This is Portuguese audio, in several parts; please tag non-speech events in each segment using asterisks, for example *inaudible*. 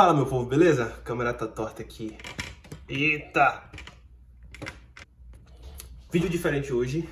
Fala meu povo, beleza? A câmera tá torta aqui. Eita! Vídeo diferente hoje.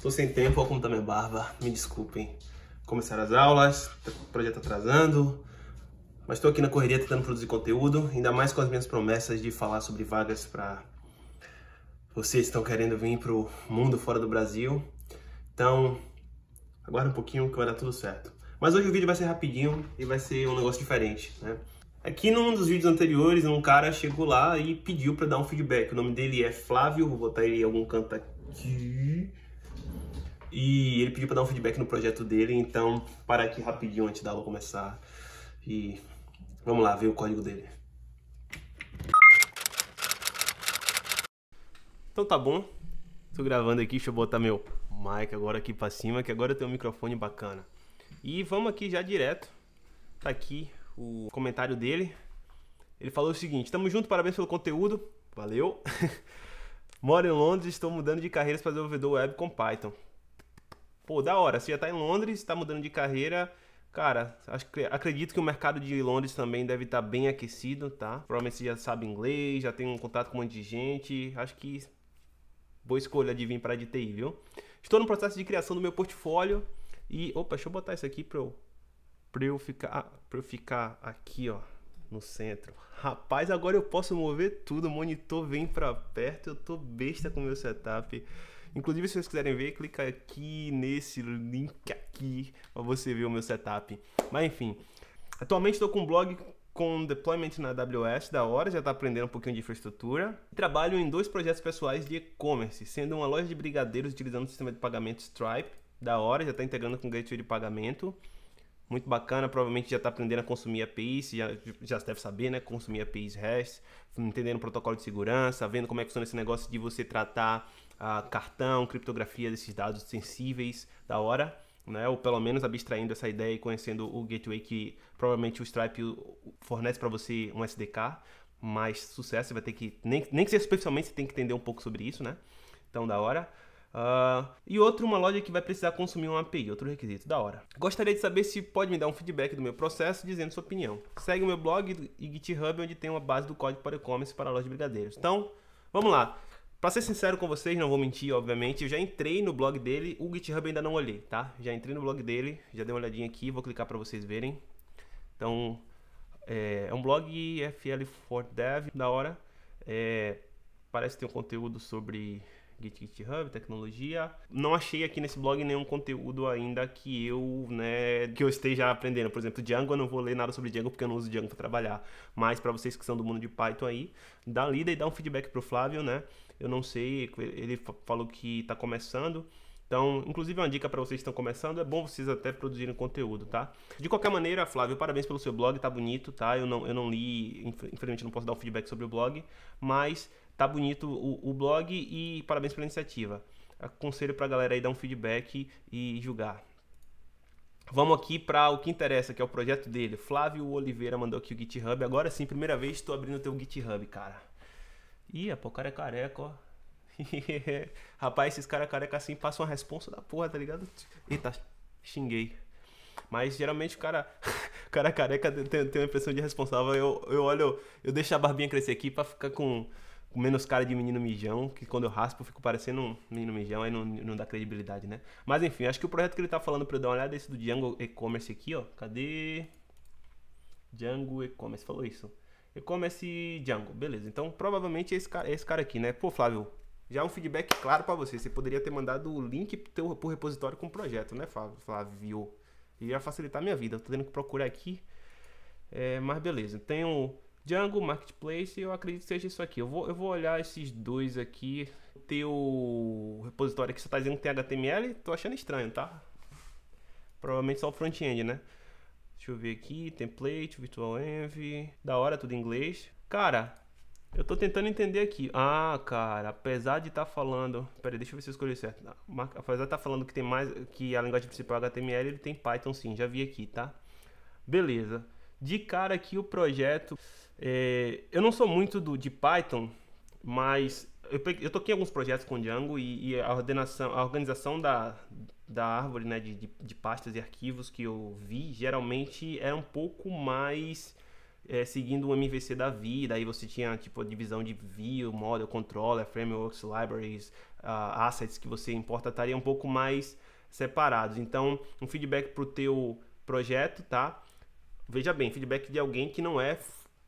Tô sem tempo, olha como tá minha barba. Me desculpem. Começaram as aulas, o projeto atrasando. Mas tô aqui na correria tentando produzir conteúdo, ainda mais com as minhas promessas de falar sobre vagas para vocês que estão querendo vir pro mundo fora do Brasil. Então, aguarda um pouquinho que vai dar tudo certo. Mas hoje o vídeo vai ser rapidinho e vai ser um negócio diferente, né? Aqui num dos vídeos anteriores, um cara chegou lá e pediu para dar um feedback. O nome dele é Flávio, vou botar ele em algum canto aqui. E ele pediu para dar um feedback no projeto dele, então para aqui rapidinho antes da aula começar. E vamos lá ver o código dele. Então tá bom. Tô gravando aqui, deixa eu botar meu mic agora aqui para cima, que agora eu tenho um microfone bacana. E vamos aqui já direto. Tá aqui o comentário dele. Ele falou o seguinte: Tamo junto, parabéns pelo conteúdo. Valeu. *laughs* Moro em Londres, estou mudando de carreira para desenvolvedor web com Python. Pô, da hora. Você já está em Londres, está mudando de carreira. Cara, acho acredito que o mercado de Londres também deve estar tá bem aquecido, tá? Provavelmente você já sabe inglês, já tem um contato com um monte de gente. Acho que boa escolha de vir para a de TI, viu? Estou no processo de criação do meu portfólio e, opa, deixa eu botar isso aqui para eu para eu ficar, para eu ficar aqui, ó, no centro. Rapaz, agora eu posso mover tudo, o monitor vem para perto, eu tô besta com o meu setup. Inclusive, se vocês quiserem ver, clica aqui nesse link aqui para você ver o meu setup. Mas enfim, atualmente estou com um blog com deployment na AWS, da hora, já está aprendendo um pouquinho de infraestrutura. Trabalho em dois projetos pessoais de e-commerce, sendo uma loja de brigadeiros utilizando o sistema de pagamento Stripe, da hora, já está integrando com gateway de pagamento muito bacana, provavelmente já está aprendendo a consumir APIs, já, já deve saber, né? Consumir APIs REST, entendendo o protocolo de segurança, vendo como é que funciona esse negócio de você tratar uh, cartão, criptografia desses dados sensíveis da hora, né? Ou pelo menos abstraindo essa ideia e conhecendo o gateway que provavelmente o Stripe fornece para você um SDK, mais sucesso, você vai ter que, nem, nem que seja superficialmente, você tem que entender um pouco sobre isso, né? Então, da hora. Uh, e outro, uma loja que vai precisar consumir uma API, outro requisito, da hora. Gostaria de saber se pode me dar um feedback do meu processo, dizendo sua opinião. Segue o meu blog e GitHub, onde tem uma base do código para e-commerce para a loja de brigadeiros. Então, vamos lá. Para ser sincero com vocês, não vou mentir, obviamente, eu já entrei no blog dele, o GitHub ainda não olhei, tá? Já entrei no blog dele, já dei uma olhadinha aqui, vou clicar para vocês verem. Então, é, é um blog FL4Dev, da hora. É, parece ter um conteúdo sobre Git, GitHub, tecnologia. Não achei aqui nesse blog nenhum conteúdo ainda que eu, né, que eu esteja aprendendo. Por exemplo, Django, eu não vou ler nada sobre Django porque eu não uso Django para trabalhar. Mas para vocês que são do mundo de Python aí, dá lida e dá um feedback pro Flávio, né? Eu não sei, ele falou que está começando. Então, inclusive uma dica para vocês que estão começando, é bom vocês até produzirem conteúdo, tá? De qualquer maneira, Flávio, parabéns pelo seu blog, tá bonito, tá? Eu não, eu não li, infelizmente não posso dar um feedback sobre o blog, mas Tá bonito o, o blog e parabéns pela iniciativa. Aconselho pra galera aí dar um feedback e julgar. Vamos aqui para o que interessa, que é o projeto dele. Flávio Oliveira mandou aqui o GitHub. Agora sim, primeira vez estou abrindo o teu GitHub, cara. Ih, pô, o cara é careca, ó. *laughs* Rapaz, esses caras careca assim passam a responsa da porra, tá ligado? Eita, xinguei. Mas geralmente o cara, o *laughs* cara careca tem, tem uma impressão de responsável. Eu, eu olho, eu deixo a barbinha crescer aqui pra ficar com com menos cara de menino mijão, que quando eu raspo eu fico parecendo um menino mijão, aí não, não dá credibilidade, né? Mas enfim, acho que o projeto que ele tá falando pra eu dar uma olhada é esse do Django E-Commerce aqui, ó. Cadê? Django E-Commerce, falou isso. E-Commerce Django, beleza. Então provavelmente é esse cara, é esse cara aqui, né? Pô, Flávio, já é um feedback claro para você. Você poderia ter mandado o link pro, pro repositório com o projeto, né, Flávio? Ia facilitar a minha vida. Eu tô tendo que procurar aqui. É, mas beleza. Tem o Django Marketplace, eu acredito que seja isso aqui. Eu vou, eu vou olhar esses dois aqui. Teu repositório que você está dizendo que tem HTML, tô achando estranho, tá? Provavelmente só o front-end, né? Deixa eu ver aqui, template, virtual env, da hora, tudo em inglês. Cara, eu tô tentando entender aqui. Ah, cara, apesar de estar tá falando, peraí, deixa eu ver se eu escolhi certo. Apesar de estar tá falando que tem mais que a linguagem principal é HTML, ele tem Python sim, já vi aqui, tá? Beleza. De cara aqui o projeto é, eu não sou muito do, de Python, mas eu, eu toquei alguns projetos com Django e, e, a, ordenação, a organização da, da árvore né, de, de, de, pastas e arquivos que eu vi geralmente é um pouco mais é, seguindo o MVC da vida, aí você tinha tipo a divisão de view, model, controller, frameworks, libraries, uh, assets que você importa estaria um pouco mais separados. Então, um feedback para o teu projeto, tá? Veja bem, feedback de alguém que não é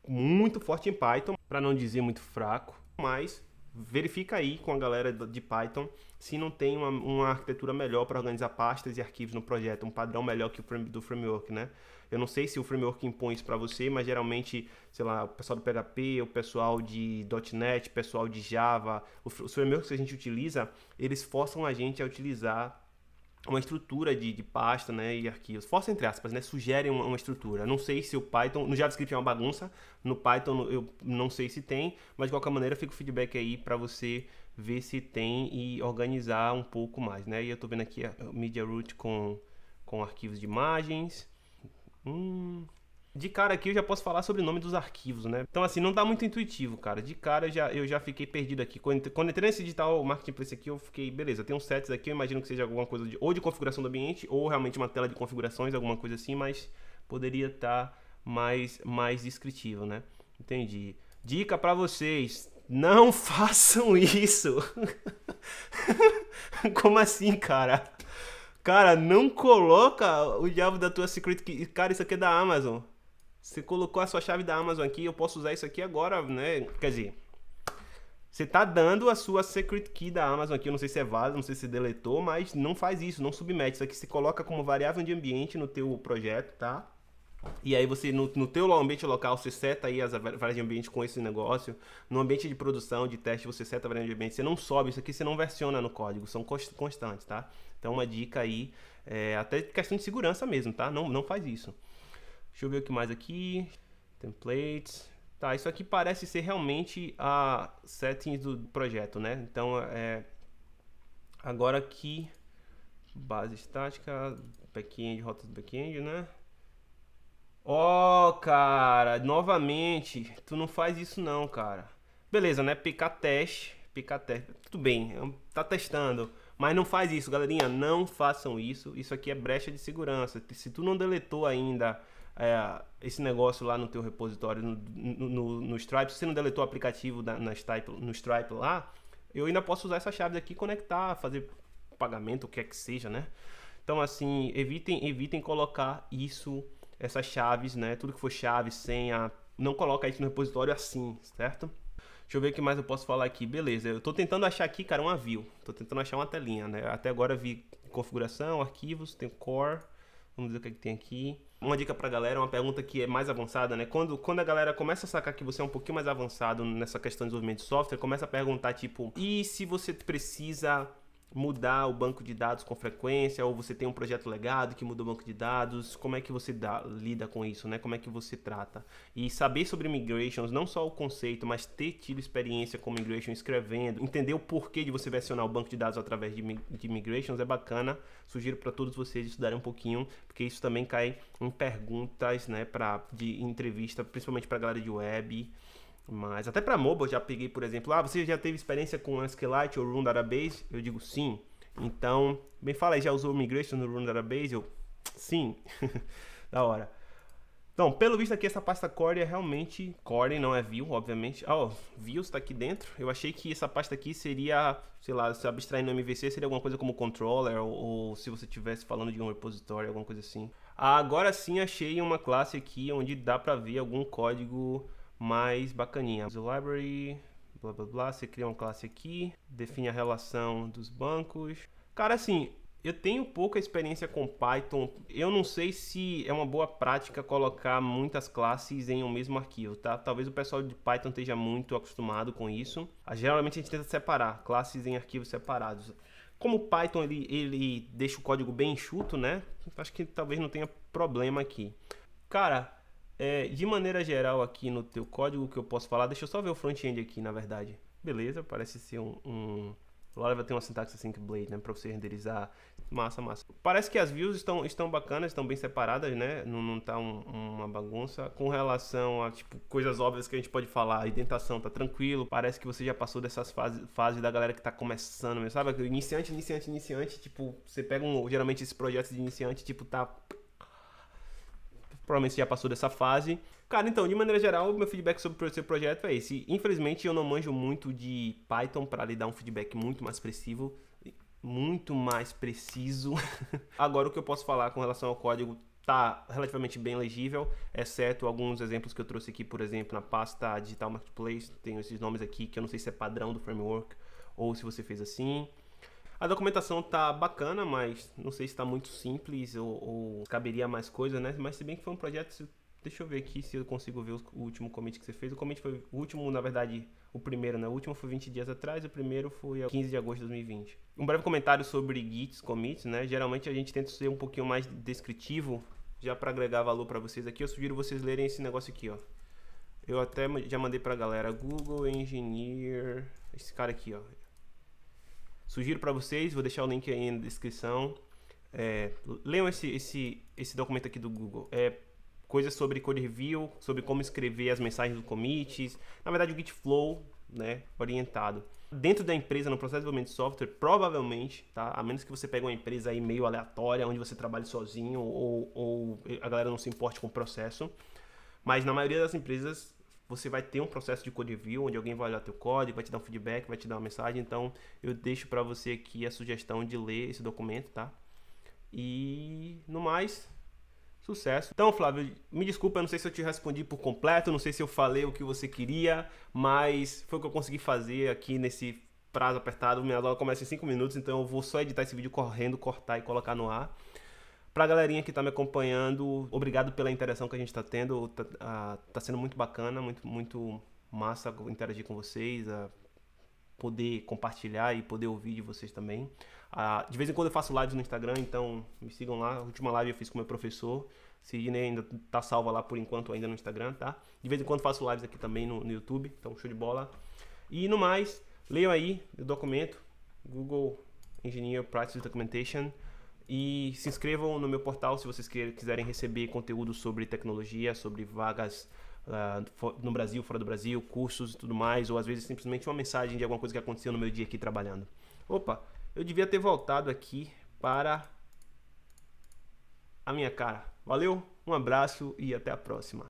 muito forte em Python, para não dizer muito fraco, mas verifica aí com a galera de Python se não tem uma, uma arquitetura melhor para organizar pastas e arquivos no projeto, um padrão melhor que o do framework, né? Eu não sei se o framework impõe isso para você, mas geralmente, sei lá, o pessoal do PHP, o pessoal de .NET, o pessoal de Java, os frameworks que a gente utiliza, eles forçam a gente a utilizar uma estrutura de, de pasta né, e arquivos. Força entre aspas, né? Sugerem uma, uma, estrutura. Não sei se o Python. No JavaScript é uma bagunça. No Python eu não sei se tem. Mas de qualquer maneira fica o feedback aí para você ver se tem e organizar um pouco mais. Né? E eu estou vendo aqui a Media Root com, com arquivos de imagens. Hum, de cara aqui eu já posso falar sobre o nome dos arquivos, né? Então, assim, não dá muito intuitivo, cara. De cara eu já, eu já fiquei perdido aqui. Quando, quando entrei nesse digital marketplace aqui, eu fiquei, beleza, tem uns sets aqui, eu imagino que seja alguma coisa de, ou de configuração do ambiente, ou realmente uma tela de configurações, alguma coisa assim, mas poderia estar tá mais, mais descritivo, né? Entendi. Dica para vocês, não *laughs* façam isso. *laughs* Como assim, cara? Cara, não coloca o diabo da tua secret key. Cara, isso aqui é da Amazon. Você colocou a sua chave da Amazon aqui, eu posso usar isso aqui agora, né? Quer dizer, você tá dando a sua secret key da Amazon aqui, eu não sei se é válida, não sei se deletou, mas não faz isso, não submete. Isso aqui se coloca como variável de ambiente no teu projeto, tá? E aí você, no, no teu ambiente local, você seta aí as variáveis de ambiente com esse negócio. No ambiente de produção, de teste, você seta a variável de ambiente. Você não sobe, isso aqui você não versiona no código, são constantes, tá? Então uma dica aí, é, até questão de segurança mesmo, tá? Não, não faz isso. Deixa eu ver o que mais aqui. Templates. Tá, isso aqui parece ser realmente a settings do projeto, né? Então, é... Agora aqui, base estática, backend, rota do backend, né? Ó, oh, cara, novamente, tu não faz isso não, cara. Beleza, né? PK teste, PK teste, tudo bem, tá testando. Mas não faz isso, galerinha, não façam isso. Isso aqui é brecha de segurança. Se tu não deletou ainda é, esse negócio lá no teu repositório no, no, no Stripe, se você não deletou o aplicativo da, na Stripe, no Stripe lá, eu ainda posso usar essa chave daqui, conectar, fazer pagamento, o que é que seja, né? Então, assim, evitem, evitem colocar isso, essas chaves, né? Tudo que for chave, senha, não coloca isso no repositório assim, certo? Deixa eu ver o que mais eu posso falar aqui. Beleza, eu tô tentando achar aqui, cara, um view. Tô tentando achar uma telinha, né? Até agora vi configuração, arquivos, tem core. Vamos ver o que, é que tem aqui uma dica pra galera, uma pergunta que é mais avançada, né? Quando, quando a galera começa a sacar que você é um pouquinho mais avançado nessa questão de desenvolvimento de software, começa a perguntar, tipo, e se você precisa mudar o banco de dados com frequência, ou você tem um projeto legado que muda o banco de dados, como é que você dá, lida com isso, né? Como é que você trata? E saber sobre migrations, não só o conceito, mas ter tido experiência com migration escrevendo, entender o porquê de você versionar o banco de dados através de, de migrations é bacana. Sugiro para todos vocês estudarem um pouquinho, porque isso também cai em perguntas, né, para de entrevista, principalmente para galera de web. Mas até para mobile já peguei, por exemplo, ah, você já teve experiência com SQLite ou Rune Database? Eu digo sim. Então, bem fala aí, já usou Migration no Rune Database? Eu, sim. *laughs* da hora. Então, pelo visto aqui, essa pasta core é realmente core, não é view, obviamente. Ah, oh, views está aqui dentro. Eu achei que essa pasta aqui seria, sei lá, se abstraindo no MVC, seria alguma coisa como controller, ou, ou se você estivesse falando de um repositório, alguma coisa assim. Agora sim achei uma classe aqui onde dá para ver algum código mais bacaninha. The library, blá blá blá, você cria uma classe aqui, define a relação dos bancos. Cara, assim, eu tenho pouca experiência com Python. Eu não sei se é uma boa prática colocar muitas classes em um mesmo arquivo, tá? Talvez o pessoal de Python esteja muito acostumado com isso. Ah, geralmente a gente tenta separar classes em arquivos separados. Como o Python ele, ele deixa o código bem enxuto, né? Acho que talvez não tenha problema aqui. Cara, é, de maneira geral aqui no teu código que eu posso falar, deixa eu só ver o front-end aqui, na verdade. Beleza, parece ser um... um... Laravel tem uma sintaxe assim que Blade, né, para você renderizar. Massa, massa. Parece que as views estão, estão bacanas, estão bem separadas, né? Não, não tá um, uma bagunça. Com relação a, tipo, coisas óbvias que a gente pode falar, a indentação tá tranquilo. Parece que você já passou dessas fases, fases da galera que tá começando, sabe? Iniciante, iniciante, iniciante, tipo, você pega um, geralmente esses projetos de iniciante, tipo, tá provavelmente já passou dessa fase. Cara, então, de maneira geral, meu feedback sobre o seu projeto é esse. Infelizmente, eu não manjo muito de Python para lhe dar um feedback muito mais expressivo, muito mais preciso. *laughs* Agora, o que eu posso falar com relação ao código tá relativamente bem legível, exceto alguns exemplos que eu trouxe aqui, por exemplo, na pasta Digital Marketplace, tem esses nomes aqui que eu não sei se é padrão do framework ou se você fez assim. A documentação tá bacana, mas não sei se está muito simples ou, ou, caberia mais coisa, né? Mas se bem que foi um projeto, deixa eu ver aqui se eu consigo ver o último commit que você fez. O commit foi o último, na verdade, o primeiro, né? O último foi 20 dias atrás, o primeiro foi 15 de agosto de 2020. Um breve comentário sobre gits, commits, né? Geralmente a gente tenta ser um pouquinho mais descritivo, já para agregar valor para vocês aqui. Eu sugiro vocês lerem esse negócio aqui, ó. Eu até já mandei pra galera Google Engineer, esse cara aqui, ó. Sugiro para vocês, vou deixar o link aí na descrição. É, leiam esse, esse, esse documento aqui do Google. É coisas sobre code review, sobre como escrever as mensagens do commits. Na verdade, o Git Flow, né, orientado. Dentro da empresa, no processo de desenvolvimento de software, provavelmente, tá? A menos que você pegue uma empresa aí meio aleatória, onde você trabalhe sozinho ou, ou a galera não se importe com o processo. Mas na maioria das empresas, você vai ter um processo de code review, onde alguém vai olhar teu código, vai te dar um feedback, vai te dar uma mensagem. Então, eu deixo para você aqui a sugestão de ler esse documento, tá? E no mais, sucesso. Então, Flávio, me desculpa, eu não sei se eu te respondi por completo, não sei se eu falei o que você queria, mas foi o que eu consegui fazer aqui nesse prazo apertado. Minha aula começa em 5 minutos, então eu vou só editar esse vídeo correndo, cortar e colocar no ar. Pra galerinha que tá me acompanhando, obrigado pela interação que a gente tá tendo. Tá, ah, tá sendo muito bacana, muito, muito massa interagir com vocês, poder compartilhar e poder ouvir de vocês também. Ah, de vez em quando eu faço lives no Instagram, então me sigam lá. A última live eu fiz com meu professor. Sidney ainda tá salva lá por enquanto ainda no Instagram, tá? De vez em quando faço lives aqui também no, no YouTube, então show de bola. E no mais, leiam aí o documento Google Engineer Practice Documentation. E se inscrevam no meu portal se vocês quiserem receber conteúdo sobre tecnologia, sobre vagas uh, no Brasil, fora do Brasil, cursos e tudo mais, ou às vezes simplesmente uma mensagem de alguma coisa que aconteceu no meu dia aqui trabalhando. Opa, eu devia ter voltado aqui para a minha cara. Valeu, um abraço e até a próxima.